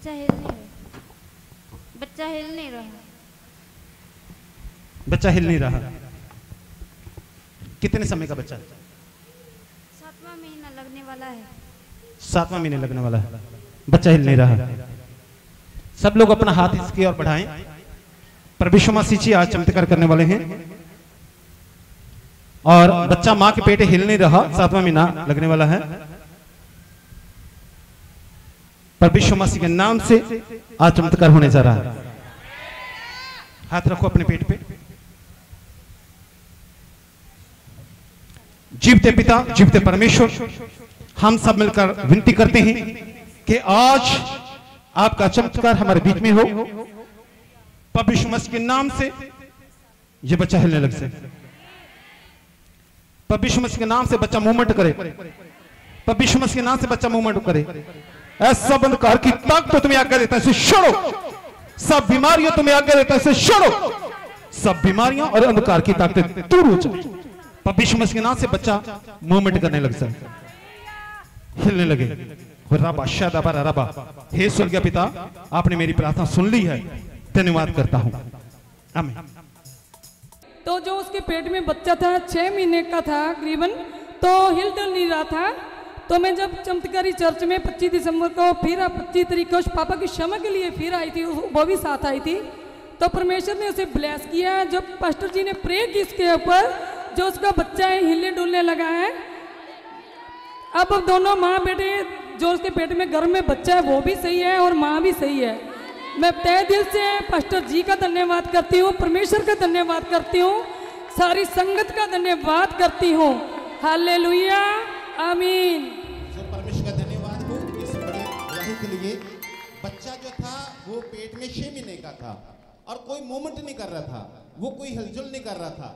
बच्चा हिल नहीं रहा। बच्चा हिल नहीं रहा। बच्चा हिल नहीं रहा। कितने समय का बच्चा? सातवां महीना लगने वाला है। सातवां महीने लगने वाला है। बच्चा हिल नहीं रहा। सब लोग अपना हाथ इसकी ओर बढ़ाएँ। पर विश्व मसीह जी आज चमत्कार करने वाले हैं। और बच्चा माँ के पेट हिल नहीं रहा। सातवां महीना लगने वाला है। पर विश्व मसीह के नाम से आज चमत्कार होने जा रहा है। हाथ रखो अपने पेट पे। जीवते पिता, जीवते परमेश्वर, हम सब मिलकर विनती करते हैं कि आज आपका चमत्कार हमारे बीच में हो। पवित्र मसीह के नाम से ये बच्चा हिलने लग जाए। पवित्र मसीह के नाम से बच्चा मूवमेंट करे। पवित्र मसीह के नाम से बच्चा मूवमेंट करे। ऐसा बंधकार की ताकत तो तुम्हें आज्ञा देता है छोड़ो। सब बीमारियाँ तुम्हें आज्ञा देता है छोड़ो। सब बीमारियाँ और अंधकार की ताकतें दूर हो जाए। पवित्र मसीह से बच्चा मूवमेंट करने लग जाए। हिलने लगे। रबा हे स्वर्गीय पिता, आपने मेरी प्रार्थना सुन ली है। धन्यवाद करता हूँ। तो जो उसके पेट में बच्चा था, छह महीने का था करीबन तो हिल डुल नहीं रहा था। तो मैं जब चमत्कारी चर्च में 25 दिसंबर को फिर 25 तरीक को उस पापा की क्षमा के लिए फिर आई थी वो भी साथ आई थी तो परमेश्वर ने उसे ब्लेस किया जब पास्टर जी ने प्रे की इसके ऊपर, जो उसका बच्चा है हिलने डुलने लगा है। अब दोनों माँ बेटे, जो उसके पेट में गर्भ में बच्चा है, वो भी सही है और माँ भी सही है। मैं तय दिल से पास्टर जी का धन्यवाद करती हूँ, परमेश्वर का धन्यवाद करती हूँ, सारी संगत का धन्यवाद करती हूँ। हालेलुया, आमीन। वो पेट में छह महीने का था। और कोई मूवमेंट नहीं कर रहा था। वो कोई हिलजुल नहीं कर रहा था।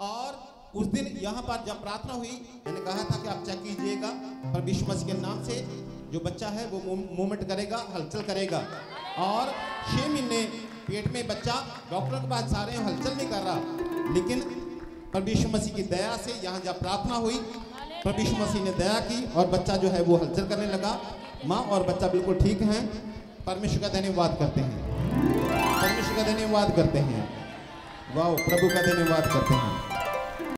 और उस दिन यहाँ पर जब प्रार्थना हुई, मैंने कहा था कि आप चेक कीजिएगा। पर विश्व मसीह के नाम से जो बच्चा है, वो मूवमेंट करेगा, हलचल करेगा। और छह महीने पेट में बच्चा डॉक्टर के पास जा रहे हैं, हलचल नहीं कर रहा। लेकिन परमेश्वर मसीह की दया से यहाँ जब प्रार्थना हुई परमेश्वर मसीह ने दया की और बच्चा जो है वो हलचल करने लगा। माँ और बच्चा बिल्कुल ठीक हैं। परमेश्वर का धन्यवाद करते हैं। परमेश्वर का धन्यवाद करते हैं। वाह प्रभु का धन्यवाद करते हैं।